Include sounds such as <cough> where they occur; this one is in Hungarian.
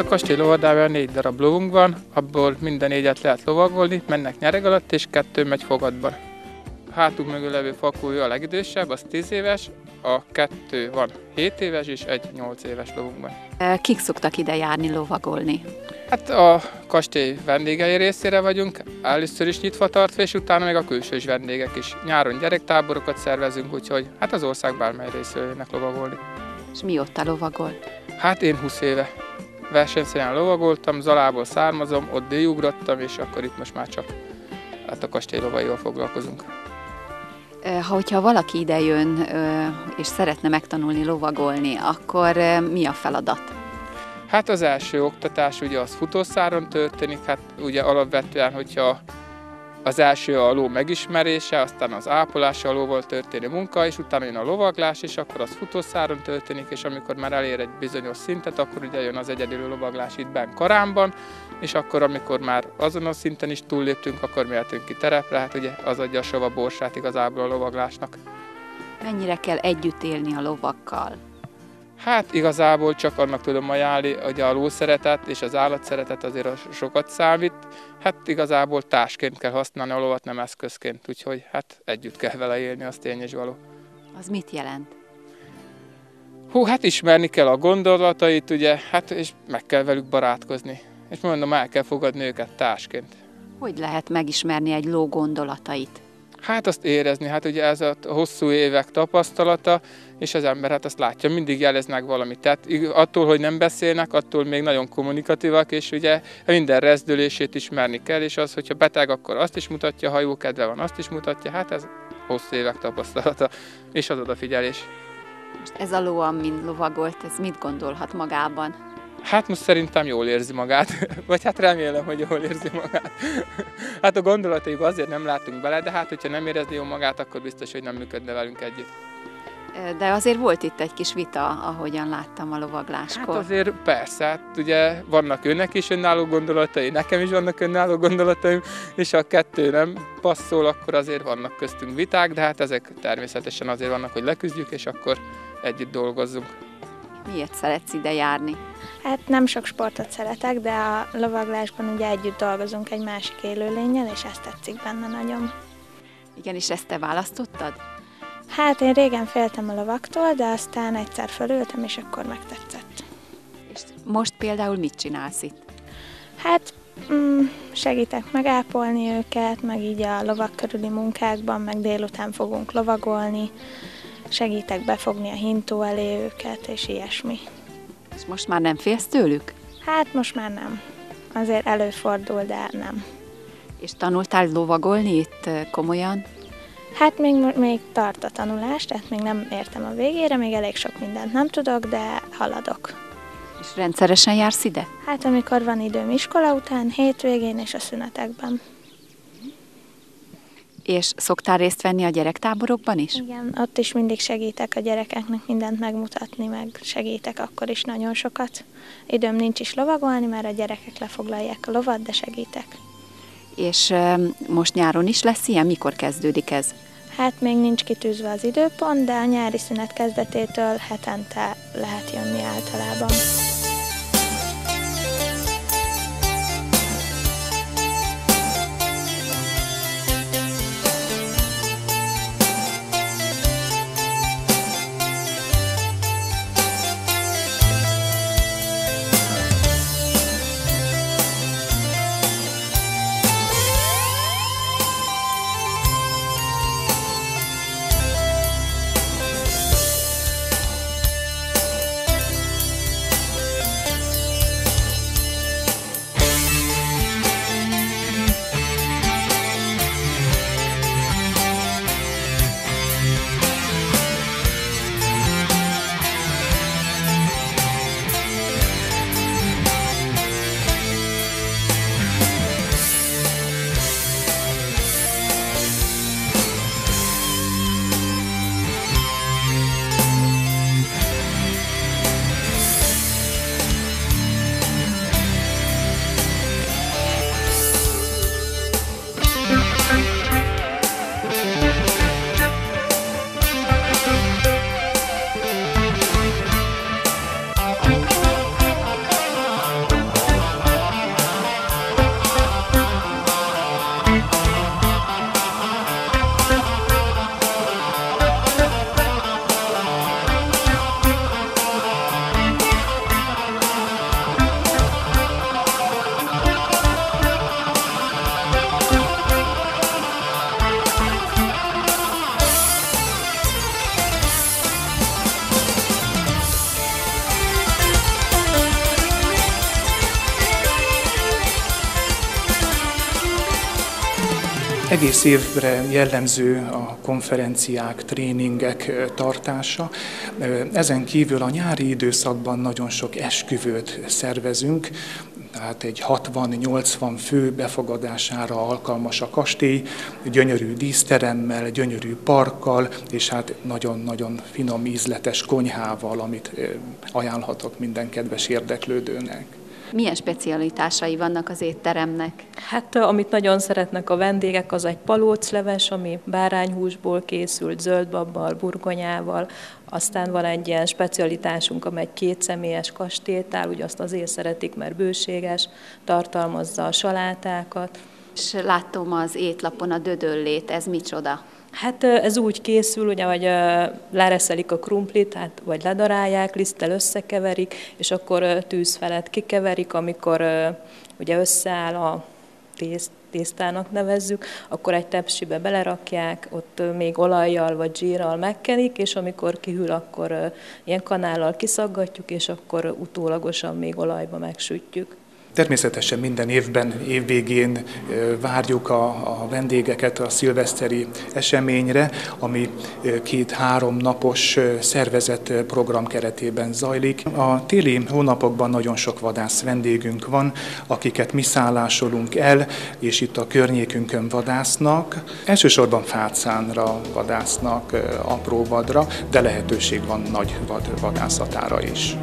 a kastély lovadában négy darab lovunk van, abból minden négyet lehet lovagolni, mennek nyereg alatt, és kettő megy fogadban. A hátunk mögül levő fakúja a legidősebb, az 10 éves, a kettő van 7 éves, és egy 8 éves lovunk van. Kik szoktak ide járni lovagolni? Hát a kastély vendégei részére vagyunk, először is nyitva tartva, és utána még a külsős vendégek is. Nyáron gyerektáborokat szervezünk, úgyhogy hát az ország bármely részéről jönnek lovagolni. És mióta lovagol? Hát én 20 éve versenyszerűen lovagoltam, Zalából származom, ott díjugrottam, és akkor itt most már csak hát a kastély lovaival foglalkozunk. Ha hogyha valaki ide jön és szeretne megtanulni lovagolni, akkor mi a feladat? Hát az első oktatás ugye az futószáron történik, hát ugye alapvetően, hogyha az első a ló megismerése, aztán az ápolása a lóval történő munka, és utána jön a lovaglás, és akkor az futószáron történik, és amikor már elér egy bizonyos szintet, akkor ugye jön az egyedülő lovaglás itt benn Karámban, és akkor, amikor már azon a szinten is túlléptünk, akkor mehetünk ki terepre, hát ugye az adja a sova borsát igazából a lovaglásnak. Mennyire kell együtt élni a lovakkal? Hát igazából csak annak tudom ajánlani, hogy a lószeretet és az állatszeretet azért sokat számít. Hát igazából társként kell használni a lovat, nem eszközként, úgyhogy hát együtt kell vele élni, az tény és való. Az mit jelent? Hú, hát ismerni kell a gondolatait, ugye, hát és meg kell velük barátkozni. És mondom, el kell fogadni őket társként. Hogy lehet megismerni egy ló gondolatait? Hát azt érezni, hát ugye ez a hosszú évek tapasztalata, és az ember hát azt látja, mindig jeleznek valamit. Tehát attól, hogy nem beszélnek, attól még nagyon kommunikatívak, és ugye minden rezdülését ismerni kell, és az, hogyha beteg, akkor azt is mutatja, ha jó kedve van, azt is mutatja, hát ez hosszú évek tapasztalata, és az odafigyelés. Most ez a ló, amin lovagolt, ez mit gondolhat magában? Hát most szerintem jól érzi magát, <laughs> vagy hát remélem, hogy jól érzi magát. Hát a gondolataiba azért nem látunk bele, de hát hogyha nem érezni jól magát, akkor biztos, hogy nem működne velünk együtt. De azért volt itt egy kis vita, ahogyan láttam a lovagláskor. Hát azért persze, hát ugye vannak önnek is önálló gondolatai, nekem is vannak önálló gondolataim, és ha a kettő nem passzol, akkor azért vannak köztünk viták, de hát ezek természetesen azért vannak, hogy leküzdjük, és akkor együtt dolgozzunk. Miért szeretsz ide járni? Hát nem sok sportot szeretek, de a lovaglásban ugye együtt dolgozunk egy másik élőlényel, és ezt tetszik benne nagyon. Igen, és ezt te választottad? Hát én régen féltem a lovaktól, de aztán egyszer fölültem, és akkor megtetszett. És most például mit csinálsz itt? Hát mm, segítek megápolni őket, meg így a lovak körüli munkákban, meg délután fogunk lovagolni, segítek befogni a hintó elé őket, és ilyesmi. És most már nem félsz tőlük? Hát most már nem. Azért előfordul, de nem. És tanultál lovagolni itt komolyan? Hát még, még tart a tanulás, tehát még nem értem a végére, még elég sok mindent nem tudok, de haladok. És rendszeresen jársz ide? Hát amikor van időm iskola után, hétvégén és a szünetekben. És szoktál részt venni a gyerektáborokban is? Igen, ott is mindig segítek a gyerekeknek mindent megmutatni, meg segítek akkor is nagyon sokat. Időm nincs is lovagolni, mert a gyerekek lefoglalják a lovat, de segítek. És most nyáron is lesz ilyen? Mikor kezdődik ez? Hát még nincs kitűzve az időpont, de a nyári szünet kezdetétől hetente lehet jönni általában. Egész évre jellemző a konferenciák, tréningek tartása. Ezen kívül a nyári időszakban nagyon sok esküvőt szervezünk, tehát egy 60-80 fő befogadására alkalmas a kastély, gyönyörű díszteremmel, gyönyörű parkkal, és hát nagyon-nagyon finom, ízletes konyhával, amit ajánlhatok minden kedves érdeklődőnek. Milyen specialitásai vannak az étteremnek? Hát amit nagyon szeretnek a vendégek, az egy palócleves, ami bárányhúsból készült, zöldbabbal, burgonyával, aztán van egy ilyen specialitásunk, amely egy kétszemélyes kastélytál, ugye azt azért szeretik, mert bőséges, tartalmazza a salátákat. És látom az étlapon a dödöllét, ez micsoda? Hát ez úgy készül, ugye, hogy lereszelik a krumplit, hát, vagy ledarálják, liszttel összekeverik, és akkor tűz felett kikeverik, amikor ugye összeáll a tészt, tésztának nevezzük, akkor egy tepsibe belerakják, ott még olajjal vagy zsírral megkenik, és amikor kihűl, akkor ilyen kanállal kiszaggatjuk, és akkor utólagosan még olajba megsütjük. Természetesen minden évben, évvégén várjuk a, a vendégeket a szilveszteri eseményre, ami két-három napos szervezett program keretében zajlik. A téli hónapokban nagyon sok vadász vendégünk van, akiket mi szállásolunk el, és itt a környékünkön vadásznak. Elsősorban fácánra vadásznak, apró vadra, de lehetőség van nagy vad, vadászatára is.